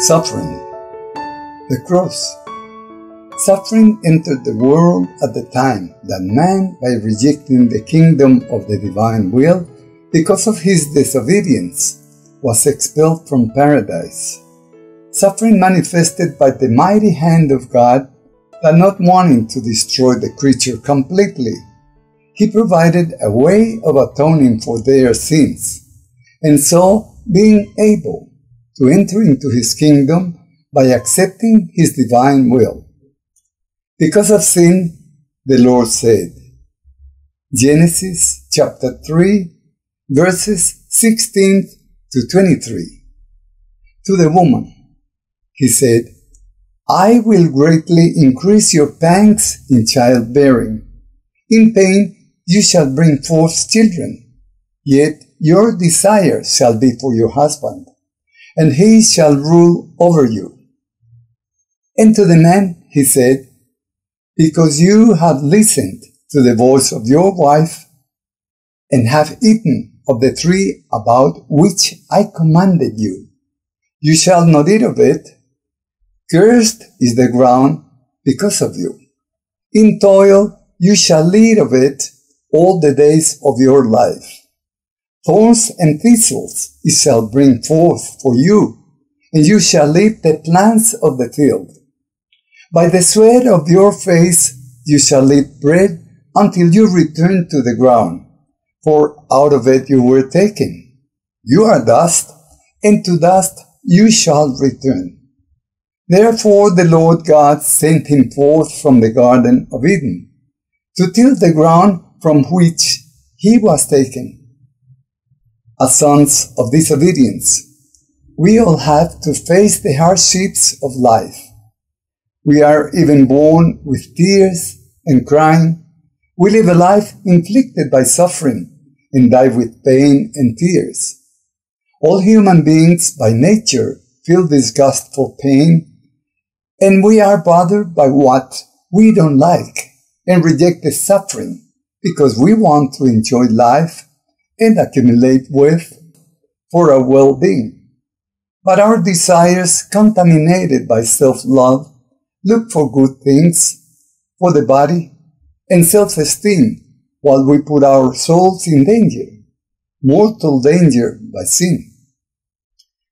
Suffering. The cross. Suffering entered the world at the time that man, by rejecting the kingdom of the divine will, because of his disobedience, was expelled from paradise. Suffering manifested by the mighty hand of God, but not wanting to destroy the creature completely. He provided a way of atoning for their sins, and so being able to enter into his kingdom by accepting his divine will. Because of sin, the Lord said, Genesis chapter 3, verses 16 to 23. To the woman, he said, I will greatly increase your pangs in childbearing. In pain you shall bring forth children, yet your desire shall be for your husband and he shall rule over you. And to the man he said, Because you have listened to the voice of your wife, and have eaten of the tree about which I commanded you, you shall not eat of it. Cursed is the ground because of you. In toil you shall eat of it all the days of your life. Thorns and thistles it shall bring forth for you, and you shall eat the plants of the field. By the sweat of your face you shall eat bread until you return to the ground, for out of it you were taken. You are dust, and to dust you shall return. Therefore the Lord God sent him forth from the Garden of Eden, to till the ground from which he was taken as sons of disobedience. We all have to face the hardships of life. We are even born with tears and crying. We live a life inflicted by suffering and die with pain and tears. All human beings by nature feel disgust for pain, and we are bothered by what we don't like and reject the suffering because we want to enjoy life and accumulate wealth for our well-being. But our desires, contaminated by self-love, look for good things for the body and self-esteem while we put our souls in danger, mortal danger by sin.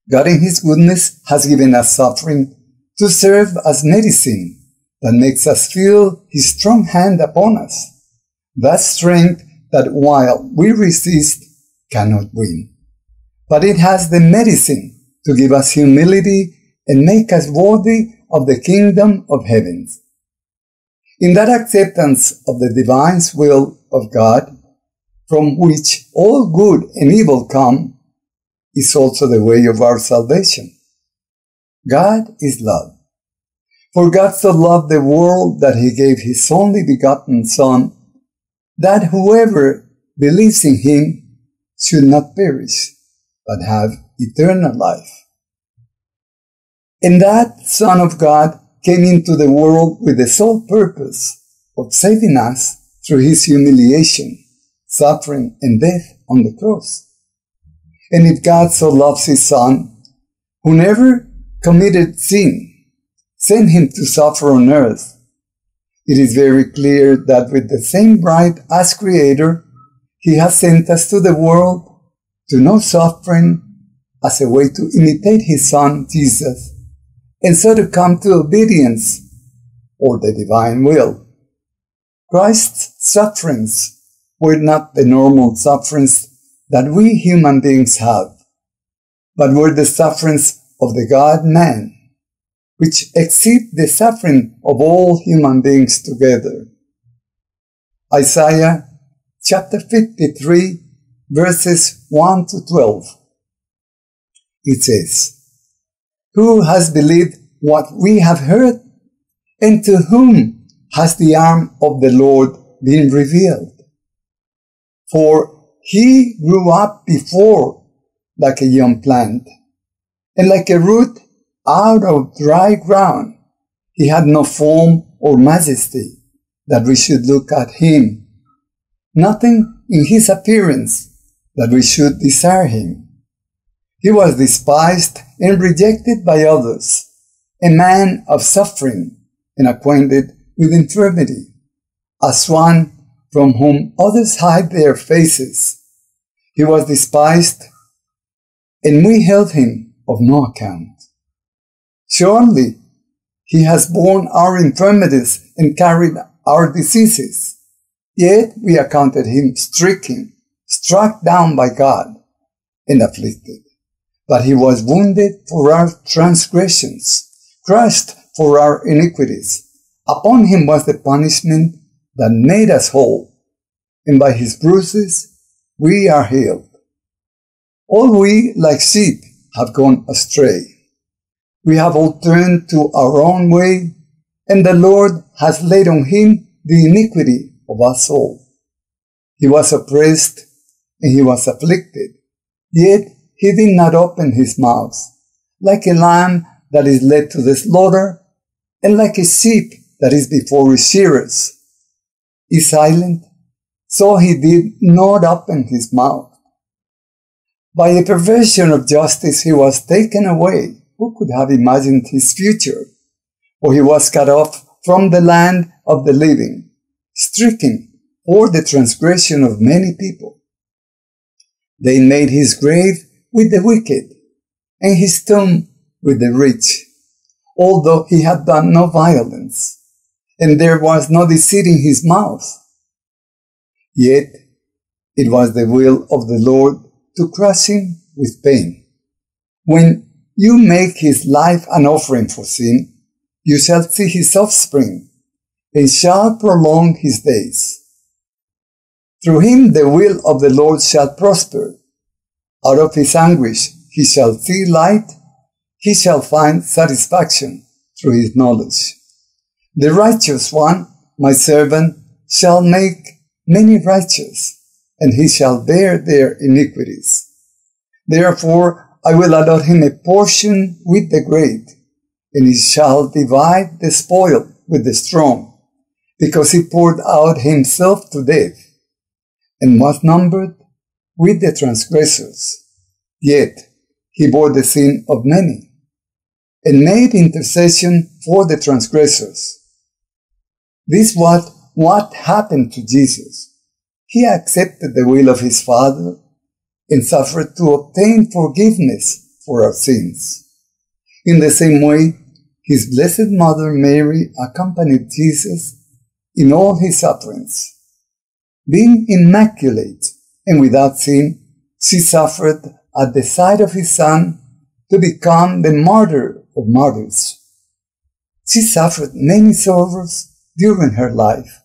God in His goodness has given us suffering to serve as medicine that makes us feel His strong hand upon us. That strength that while we resist cannot win. But it has the medicine to give us humility and make us worthy of the kingdom of heavens. In that acceptance of the divine will of God, from which all good and evil come, is also the way of our salvation. God is love. For God so loved the world that he gave his only begotten Son, that whoever believes in him should not perish, but have eternal life. And that Son of God came into the world with the sole purpose of saving us through his humiliation, suffering, and death on the cross. And if God so loves his Son, who never committed sin, sent him to suffer on earth, it is very clear that with the same right as Creator, he has sent us to the world to know suffering as a way to imitate his son Jesus, and so to come to obedience or the divine will. Christ's sufferings were not the normal sufferings that we human beings have, but were the sufferings of the God man, which exceed the suffering of all human beings together. Isaiah chapter 53, verses 1 to 12. It says, Who has believed what we have heard? And to whom has the arm of the Lord been revealed? For he grew up before like a young plant, and like a root out of dry ground. He had no form or majesty that we should look at him nothing in his appearance that we should desire him. He was despised and rejected by others, a man of suffering and acquainted with infirmity, as one from whom others hide their faces. He was despised, and we held him of no account. Surely he has borne our infirmities and carried our diseases. Yet we accounted him stricken, struck down by God, and afflicted. But he was wounded for our transgressions, crushed for our iniquities. Upon him was the punishment that made us whole, and by his bruises we are healed. All we, like sheep, have gone astray. We have all turned to our own way, and the Lord has laid on him the iniquity of us all. He was oppressed and he was afflicted, yet he did not open his mouth. Like a lamb that is led to the slaughter, and like a sheep that is before his shearers, is silent, so he did not open his mouth. By a perversion of justice he was taken away. Who could have imagined his future? For he was cut off from the land of the living, stricken for the transgression of many people. They made his grave with the wicked, and his tomb with the rich, although he had done no violence, and there was no deceit in his mouth. Yet it was the will of the Lord to crush him with pain. When you make his life an offering for sin, you shall see his offspring, and shall prolong his days. Through him the will of the Lord shall prosper. Out of his anguish he shall see light, he shall find satisfaction through his knowledge. The righteous one, my servant, shall make many righteous, and he shall bear their iniquities. Therefore I will allot him a portion with the great, and he shall divide the spoil with the strong, because he poured out himself to death, and was numbered with the transgressors. Yet he bore the sin of many, and made intercession for the transgressors. This was what happened to Jesus. He accepted the will of his Father and suffered to obtain forgiveness for our sins. In the same way, his blessed mother Mary accompanied Jesus in all his sufferings. Being immaculate and without sin, she suffered at the side of his son to become the martyr of martyrs. She suffered many sorrows during her life.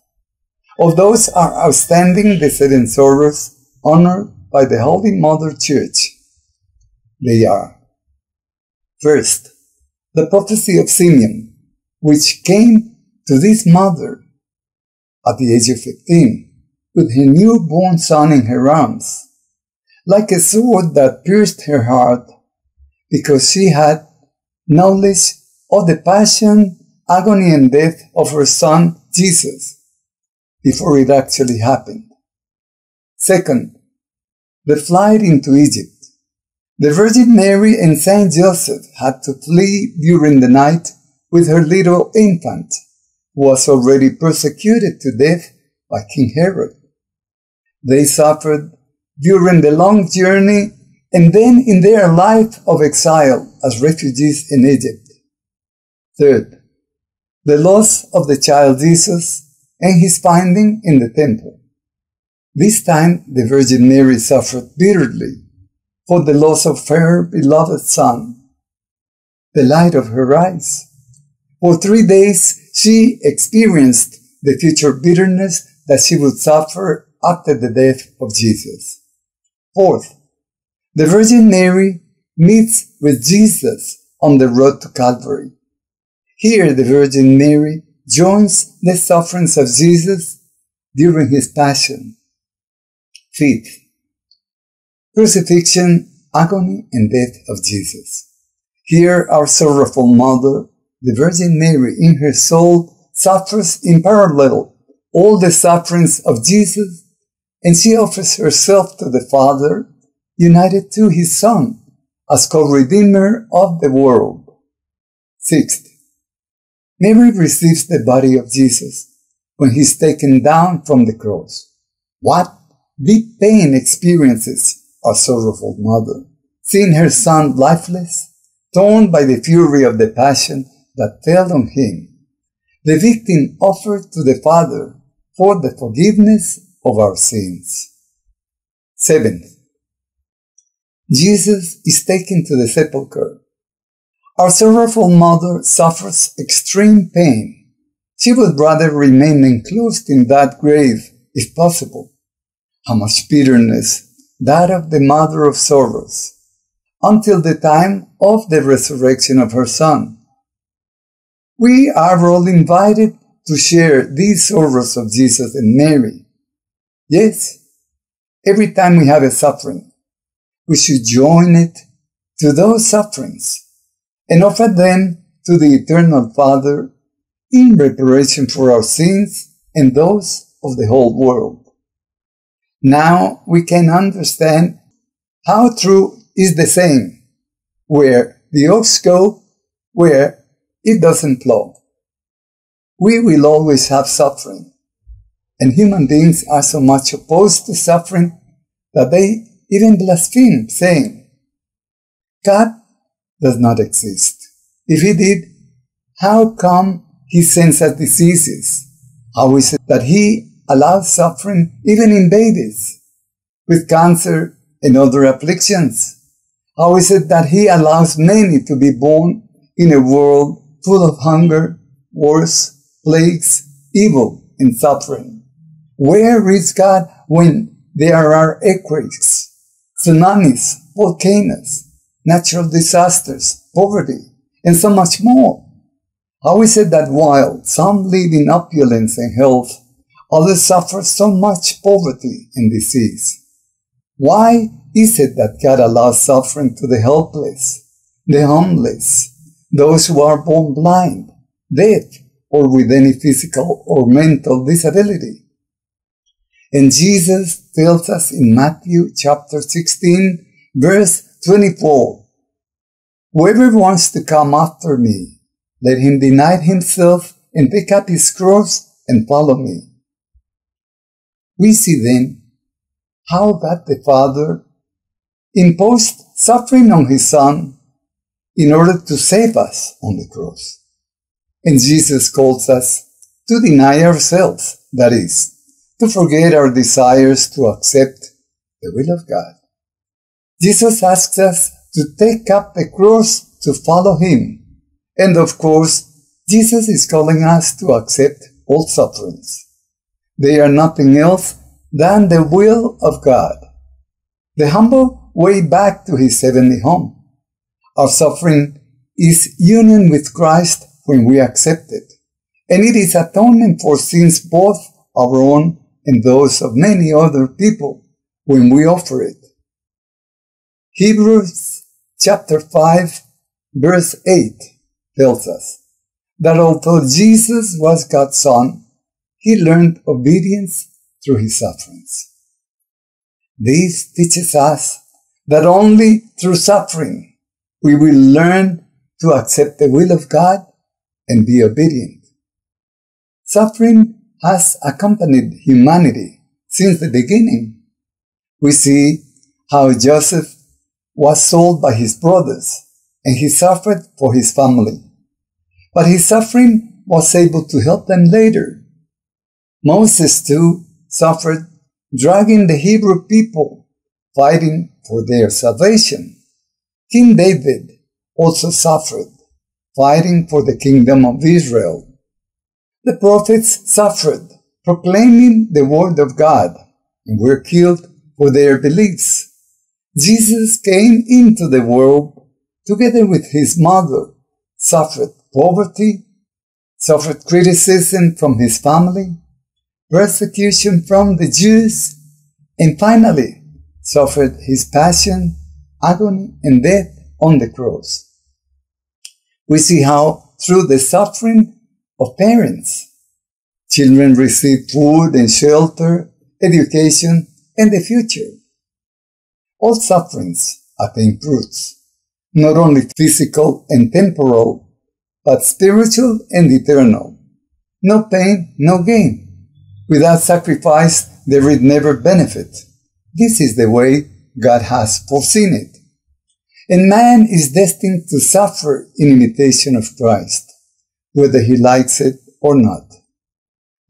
Of those are outstanding the seven sorrows honored by the Holy Mother Church. They are first, the prophecy of Simeon, which came to this mother at the age of 15 with her newborn son in her arms, like a sword that pierced her heart because she had knowledge of the passion, agony, and death of her son Jesus before it actually happened. Second, the flight into Egypt. The Virgin Mary and Saint Joseph had to flee during the night with her little infant, who was already persecuted to death by King Herod. They suffered during the long journey and then in their life of exile as refugees in Egypt. Third, the loss of the child Jesus and his finding in the temple. This time the Virgin Mary suffered bitterly for the loss of her beloved Son, the light of her eyes. For three days she experienced the future bitterness that she would suffer after the death of Jesus. Fourth, the Virgin Mary meets with Jesus on the road to Calvary. Here the Virgin Mary joins the sufferings of Jesus during his passion Fifth, crucifixion, agony, and death of Jesus. Here our sorrowful mother, the Virgin Mary, in her soul suffers in parallel all the sufferings of Jesus, and she offers herself to the Father, united to his Son, as co-redeemer of the world. Sixth, Mary receives the body of Jesus when he's taken down from the cross. What deep pain experiences a sorrowful mother, seeing her son lifeless, torn by the fury of the passion that fell on him. The victim offered to the Father for the forgiveness of our sins. Seventh, Jesus is taken to the sepulchre. Our sorrowful mother suffers extreme pain. She would rather remain enclosed in that grave if possible. How much bitterness that of the mother of sorrows until the time of the resurrection of her son. We are all invited to share these sorrows of Jesus and Mary. Yes, every time we have a suffering, we should join it to those sufferings and offer them to the Eternal Father in reparation for our sins and those of the whole world. Now we can understand how true is the saying, where the oaks go, where it doesn't plow. We will always have suffering, and human beings are so much opposed to suffering that they even blaspheme, saying, God does not exist. If he did, how come he sends us diseases? How is it that he allows suffering even in babies with cancer and other afflictions? How is it that he allows many to be born in a world full of hunger, wars, plagues, evil, and suffering? Where is God when there are earthquakes, tsunamis, volcanoes, natural disasters, poverty, and so much more. How is it that while some live in opulence and health, others suffer so much poverty and disease? Why is it that God allows suffering to the helpless, the homeless, those who are born blind, deaf, or with any physical or mental disability? And Jesus tells us in Matthew chapter 16, verse 24, Whoever wants to come after me, let him deny himself and pick up his cross and follow me. We see then how that the Father imposed suffering on his Son in order to save us on the cross. And Jesus calls us to deny ourselves, that is, to forget our desires to accept the will of God. Jesus asks us to take up the cross to follow Him. And of course, Jesus is calling us to accept all sufferings. They are nothing else than the will of God. The humble way back to His heavenly home. Our suffering is union with Christ when we accept it. And it is atonement for sins both our own and those of many other people when we offer it. Hebrews chapter 5 verse 8 tells us that although Jesus was God's son, he learned obedience through his sufferings. This teaches us that only through suffering we will learn to accept the will of God and be obedient. Suffering has accompanied humanity since the beginning. We see how Joseph was sold by his brothers and he suffered for his family. But his suffering was able to help them later. Moses too suffered dragging the Hebrew people fighting for their salvation. King David also suffered fighting for the kingdom of Israel. The prophets suffered, proclaiming the word of God, and were killed for their beliefs. Jesus came into the world together with his mother, suffered poverty, suffered criticism from his family, persecution from the Jews, and finally suffered his passion, agony, and death on the cross. We see how through the suffering of parents. Children receive food and shelter, education, and the future. All sufferings attain fruits, not only physical and temporal, but spiritual and eternal. No pain, no gain. Without sacrifice, there is never benefit. This is the way God has foreseen it. And man is destined to suffer in imitation of Christ, whether he likes it or not.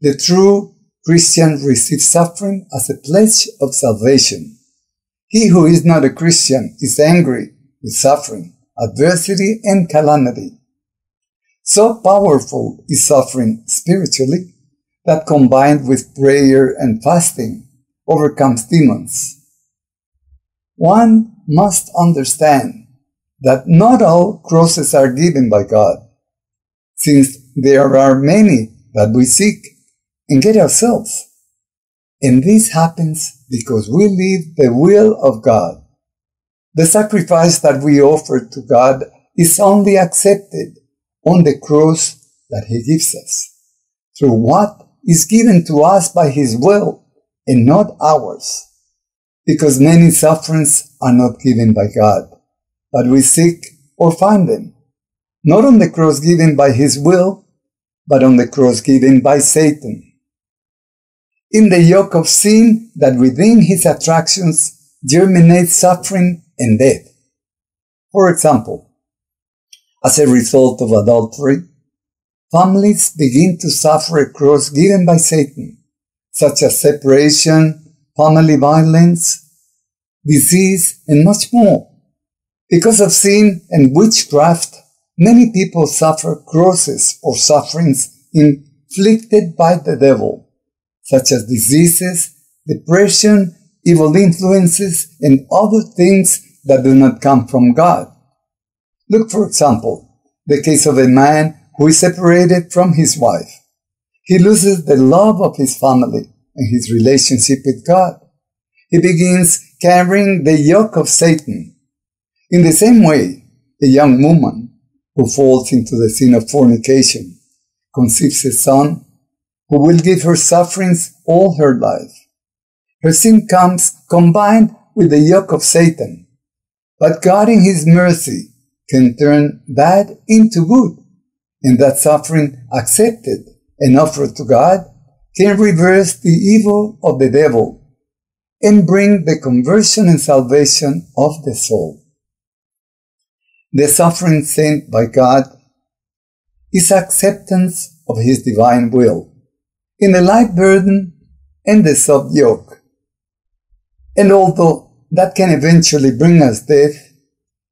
The true Christian receives suffering as a pledge of salvation. He who is not a Christian is angry with suffering, adversity, and calamity. So powerful is suffering spiritually that combined with prayer and fasting overcomes demons. One must understand that not all crosses are given by God, since there are many that we seek and get ourselves. And this happens because we live the will of God. The sacrifice that we offer to God is only accepted on the cross that He gives us, through what is given to us by His will and not ours because many sufferings are not given by God, but we seek or find them, not on the cross given by His will, but on the cross given by Satan. In the yoke of sin that within his attractions germinates suffering and death. For example, as a result of adultery, families begin to suffer a cross given by Satan, such as separation, family violence, disease, and much more. Because of sin and witchcraft, many people suffer crosses or sufferings inflicted by the devil, such as diseases, depression, evil influences, and other things that do not come from God. Look, for example, the case of a man who is separated from his wife. He loses the love of his family and his relationship with God. He begins carrying the yoke of Satan. In the same way, a young woman who falls into the sin of fornication conceives a son who will give her sufferings all her life. Her sin comes combined with the yoke of Satan, but God in His mercy can turn bad into good, and that suffering accepted and offered to God can reverse the evil of the devil and bring the conversion and salvation of the soul. The suffering sent by God is acceptance of His divine will in the light burden and the soft yoke. And although that can eventually bring us death,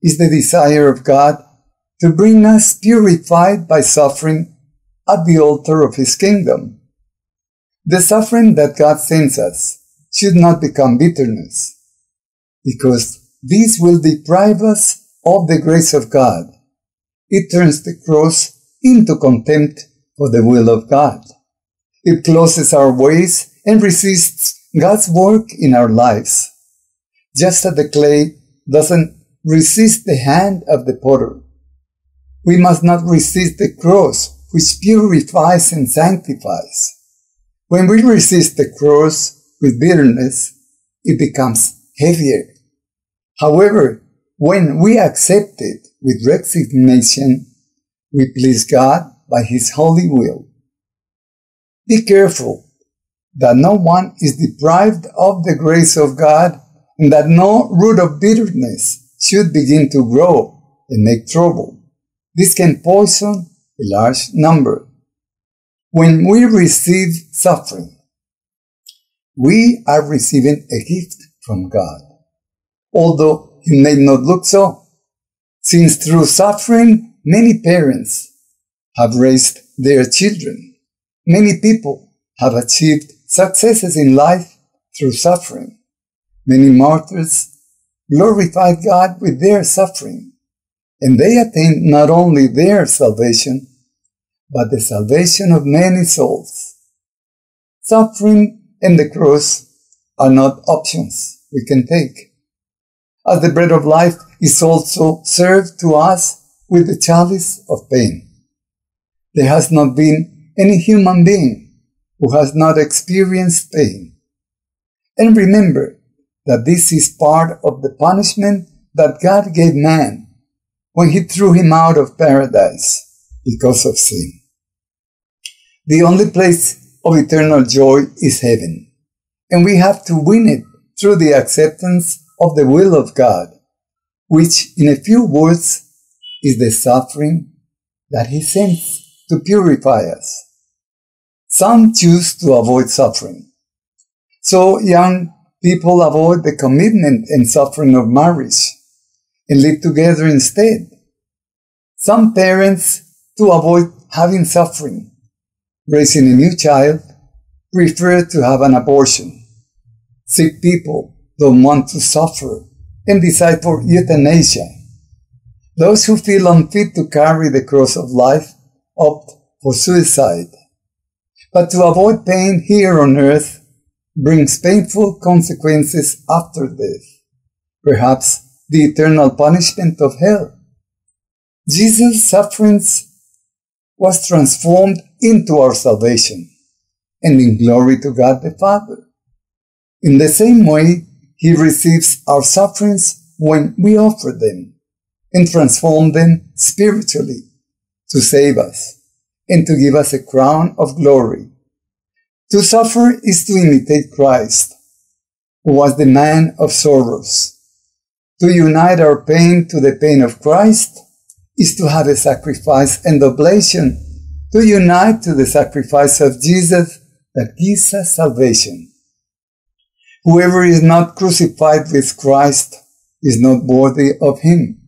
is the desire of God to bring us purified by suffering at the altar of His kingdom. The suffering that God sends us should not become bitterness, because this will deprive us of the grace of God. It turns the cross into contempt for the will of God. It closes our ways and resists God's work in our lives. Just as the clay doesn't resist the hand of the potter, we must not resist the cross which purifies and sanctifies. When we resist the cross, with bitterness, it becomes heavier. However, when we accept it with resignation, we please God by His holy will. Be careful that no one is deprived of the grace of God and that no root of bitterness should begin to grow and make trouble. This can poison a large number. When we receive suffering, we are receiving a gift from God. Although it may not look so, since through suffering, many parents have raised their children. Many people have achieved successes in life through suffering. Many martyrs glorified God with their suffering, and they attained not only their salvation, but the salvation of many souls. Suffering and the cross are not options we can take. As the bread of life is also served to us with the chalice of pain. There has not been any human being who has not experienced pain. And remember that this is part of the punishment that God gave man when he threw him out of paradise because of sin. The only place of eternal joy is heaven, and we have to win it through the acceptance of the will of God, which in a few words is the suffering that he sends to purify us. Some choose to avoid suffering. So young people avoid the commitment and suffering of marriage and live together instead. Some parents, to avoid having suffering, raising a new child, prefer to have an abortion. Sick people don't want to suffer and decide for euthanasia. Those who feel unfit to carry the cross of life opt for suicide. But to avoid pain here on earth brings painful consequences after death, perhaps the eternal punishment of hell. Jesus' sufferings was transformed into our salvation and in glory to God the Father. In the same way, He receives our sufferings when we offer them and transform them spiritually to save us and to give us a crown of glory. To suffer is to imitate Christ, who was the man of sorrows. To unite our pain to the pain of Christ is to have a sacrifice and oblation, to unite to the sacrifice of Jesus that gives us salvation. Whoever is not crucified with Christ is not worthy of him,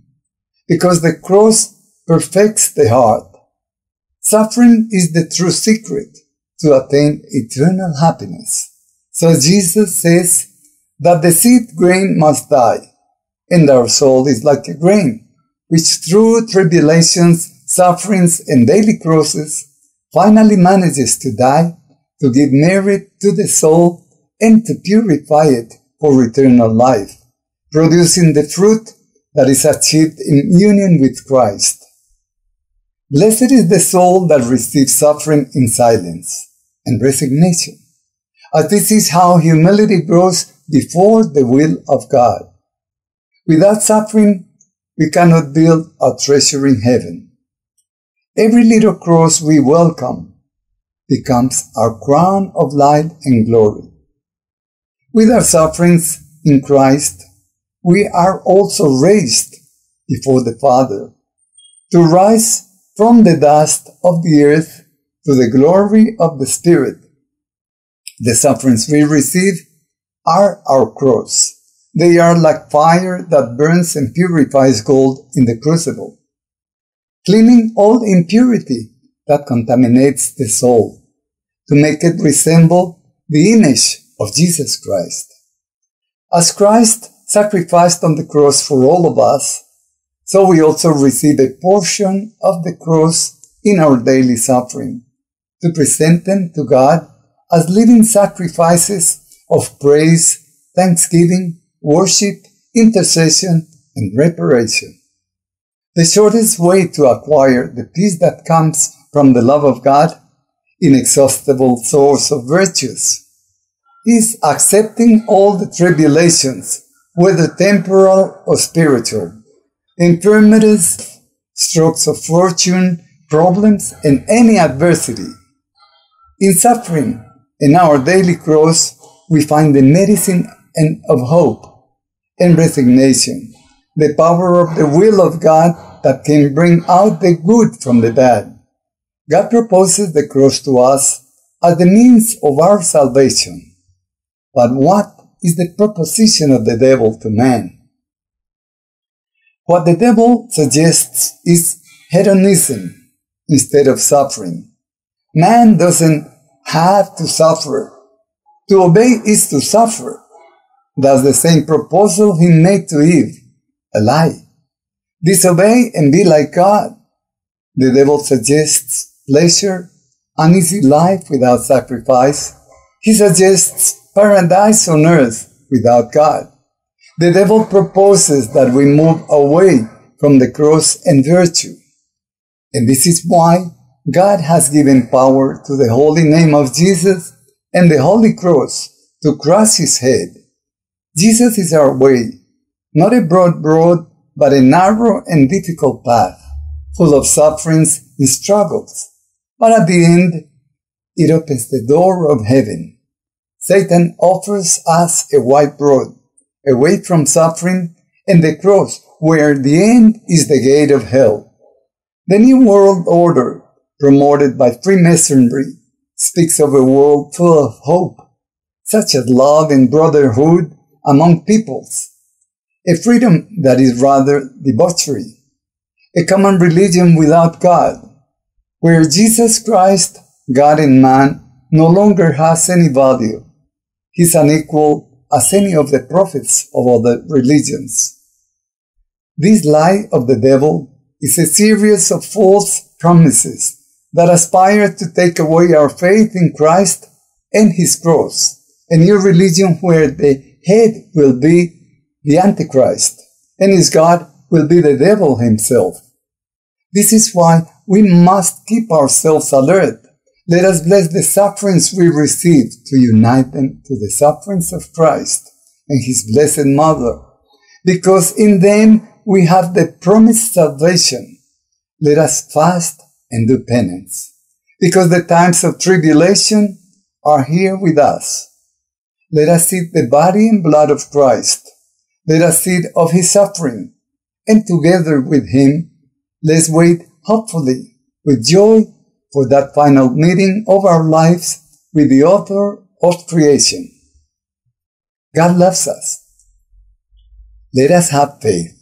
because the cross perfects the heart. Suffering is the true secret to attain eternal happiness. So Jesus says that the seed grain must die, and our soul is like a grain, which through tribulations, sufferings, and daily crosses finally manages to die, to give merit to the soul, and to purify it for eternal life, producing the fruit that is achieved in union with Christ. Blessed is the soul that receives suffering in silence and resignation, as this is how humility grows before the will of God. Without suffering, we cannot build a treasure in heaven. Every little cross we welcome becomes our crown of light and glory. With our sufferings in Christ, we are also raised before the Father to rise from the dust of the earth to the glory of the Spirit. The sufferings we receive are our cross. They are like fire that burns and purifies gold in the crucible, cleaning all impurity that contaminates the soul to make it resemble the image of Jesus Christ. As Christ sacrificed on the cross for all of us, so we also receive a portion of the cross in our daily suffering to present them to God as living sacrifices of praise, thanksgiving, worship, intercession, and reparation. The shortest way to acquire the peace that comes from the love of God, inexhaustible source of virtues, is accepting all the tribulations, whether temporal or spiritual, infirmities, strokes of fortune, problems, and any adversity. In suffering, in our daily cross, we find the medicine and of hope and resignation, the power of the will of God that can bring out the good from the bad. God proposes the cross to us as the means of our salvation. But what is the proposition of the devil to man? What the devil suggests is hedonism instead of suffering. Man doesn't have to suffer. To obey is to suffer. That's the same proposal he made to Eve, a lie. Disobey and be like God. The devil suggests pleasure, an easy life without sacrifice. He suggests paradise on earth without God. The devil proposes that we move away from the cross and virtue. And this is why God has given power to the holy name of Jesus and the holy cross to crush his head. Jesus is our way, not a broad road but a narrow and difficult path, full of sufferings and struggles. But at the end, it opens the door of heaven. Satan offers us a white road, away from suffering and the cross, where the end is the gate of hell. The New World Order, promoted by Freemasonry, speaks of a world full of hope, such as love and brotherhood among peoples, a freedom that is rather debauchery, a common religion without God, where Jesus Christ, God and man, no longer has any value. He's unequal as any of the prophets of other religions. This lie of the devil is a series of false promises that aspire to take away our faith in Christ and His cross, a new religion where the head will be the Antichrist and his God will be the devil himself. This is why we must keep ourselves alert. Let us bless the sufferings we receive to unite them to the sufferings of Christ and His Blessed Mother, because in them we have the promised salvation. Let us fast and do penance, because the times of tribulation are here with us. Let us eat the body and blood of Christ. Let us eat of His suffering, and together with Him Let's wait hopefully with joy for that final meeting of our lives with the author of creation. God loves us. Let us have faith.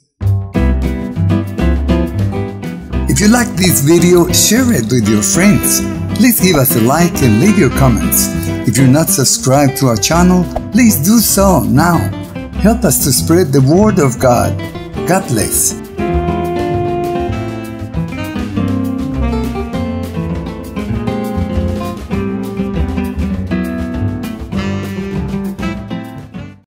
If you like this video, share it with your friends. Please give us a like and leave your comments. If you're not subscribed to our channel, please do so now. Help us to spread the word of God. God bless.